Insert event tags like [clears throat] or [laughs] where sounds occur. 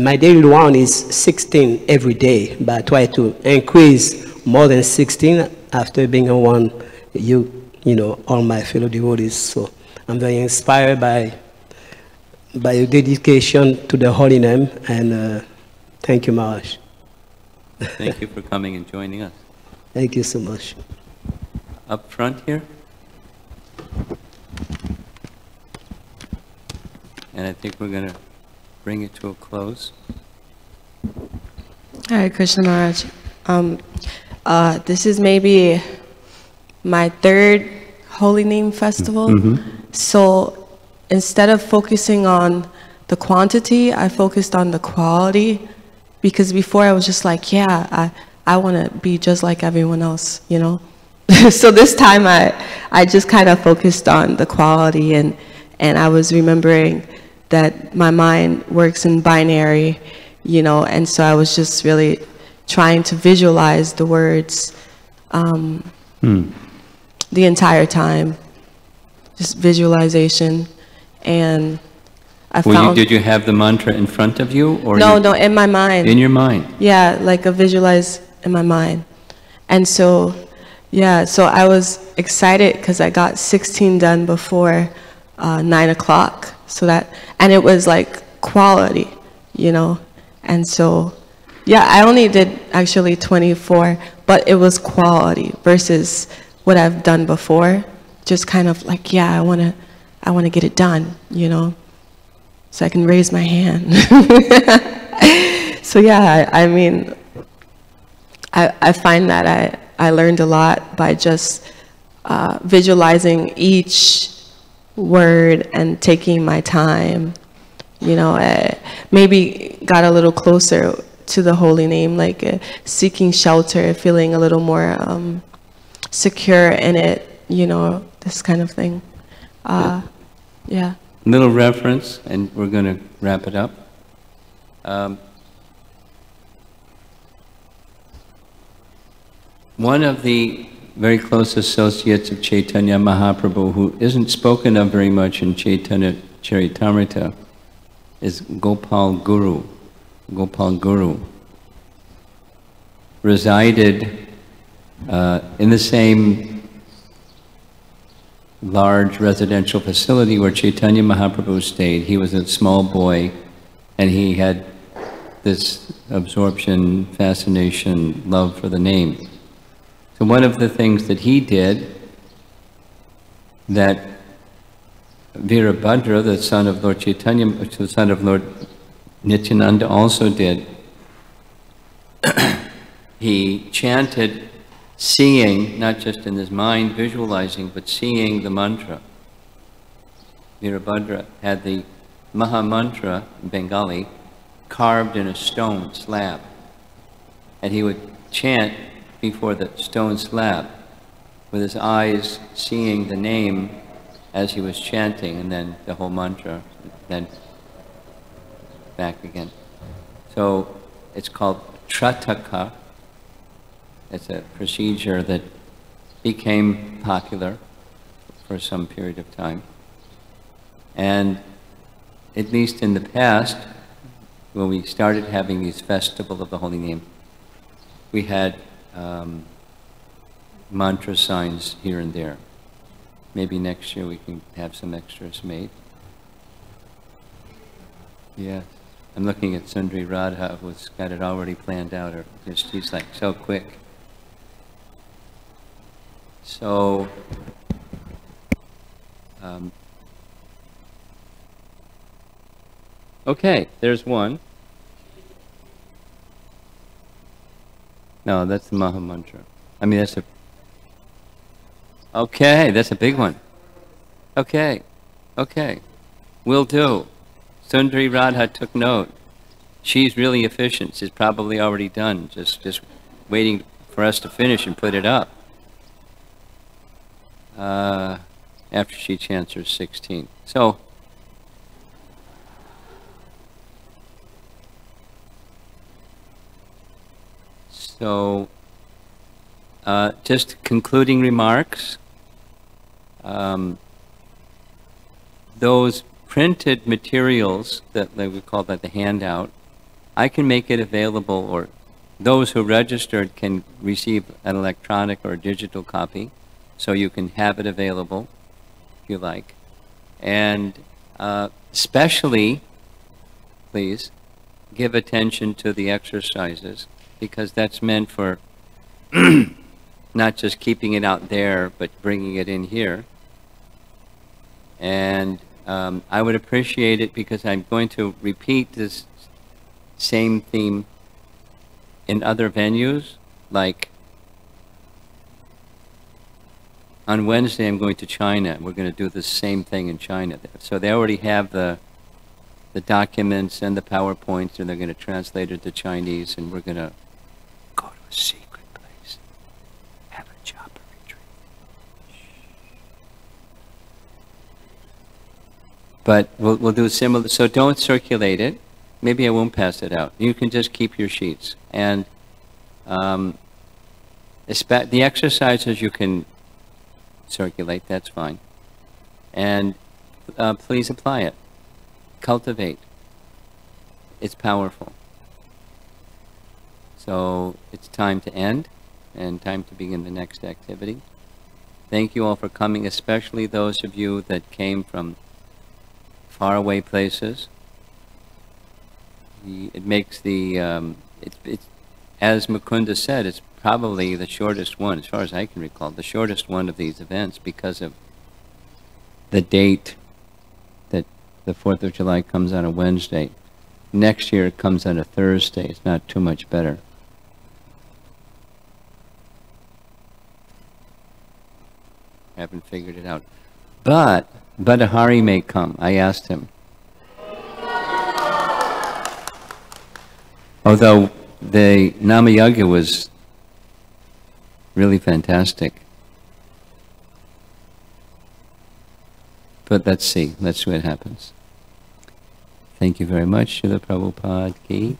My daily one is 16 every day, but I try to increase more than 16 after being on one, you, you know, all my fellow devotees. So I'm very inspired by, by your dedication to the holy name, and uh, thank you, Maharaj. Thank you for coming and joining us. [laughs] Thank you so much. Up front here. And I think we're going to bring it to a close. Hare Krishna Maharaj. Um, uh, this is maybe my third Holy Name Festival. So instead of focusing on the quantity, I focused on the quality because before I was just like, yeah, I, I want to be just like everyone else, you know? [laughs] so this time I, I just kind of focused on the quality and, and I was remembering that my mind works in binary, you know, and so I was just really trying to visualize the words um, the entire time, just visualization, and I Well, you, found did you have the mantra in front of you? or no, you- no, in my mind. In your mind? Yeah, like a visualize in my mind. And so, yeah, so I was excited because I got 16 done before uh, 9 o'clock. So that, and it was like quality, you know? And so, yeah, I only did actually 24, but it was quality versus what I've done before. Just kind of like, yeah, I want to, I want to get it done, you know? So I can raise my hand. [laughs] so yeah, I, I mean, I, I find that I, I learned a lot by just uh, visualizing each word and taking my time. You know, I maybe got a little closer to the holy name, like uh, seeking shelter, feeling a little more um, secure in it. You know, this kind of thing. Uh, yeah. Little reference, and we're going to wrap it up. Um, One of the very close associates of Chaitanya Mahaprabhu, who isn't spoken of very much in Chaitanya Charitamrita, is Gopal Guru. Gopal Guru resided uh, in the same large residential facility where Chaitanya Mahaprabhu stayed. He was a small boy, and he had this absorption, fascination, love for the name. So one of the things that he did that Virabhadra, the son of Lord Chaitanya, the son of Lord Nityananda also did, [clears throat] he chanted seeing, not just in his mind visualizing, but seeing the mantra. Virabhadra had the Maha Mantra, in Bengali, carved in a stone slab. And he would chant before the stone slab with his eyes seeing the name as he was chanting, and then the whole mantra, then back again. So it's called Trataka. It's a procedure that became popular for some period of time. And at least in the past, when we started having these Festival of the Holy Name, we had um, mantra signs here and there. Maybe next year we can have some extras made. Yeah. I'm looking at Sundari Radha, who's got it already planned out, or just, he's like so quick. So, um, okay, there's one. No, that's the Maha Mantra. I mean, that's a. Okay, that's a big one. Okay, okay, will do. Sundari Radha took note. She's really efficient. She's probably already done. Just, just waiting for us to finish and put it up. Uh, after she chants her 16. So. So, uh, just concluding remarks. Um, those printed materials that we call that the handout I can make it available, or those who registered can receive an electronic or digital copy, so you can have it available if you like. And uh, especially, please, give attention to the exercises, because that's meant for [clears throat] not just keeping it out there, but bringing it in here. And um, I would appreciate it because I'm going to repeat this same theme in other venues, like on Wednesday I'm going to China. And we're going to do the same thing in China. So they already have the the documents and the PowerPoints, and they're going to translate it to Chinese, and we're going to a secret place, have a japa retreat. But we'll, we'll do a similar, so don't circulate it. Maybe I won't pass it out. You can just keep your sheets. And um, the exercises you can circulate, that's fine. And uh, please apply it. Cultivate. It's powerful. So it's time to end and time to begin the next activity. Thank you all for coming, especially those of you that came from faraway places. The, it makes the, um, it, it's, as Mukunda said, it's probably the shortest one, as far as I can recall, the shortest one of these events because of the date that the 4th of July comes on a Wednesday. Next year it comes on a Thursday. It's not too much better. Haven't figured it out. But Badahari may come. I asked him. Although the Namayagya was really fantastic. But let's see. Let's see what happens. Thank you very much, Srila Prabhupada.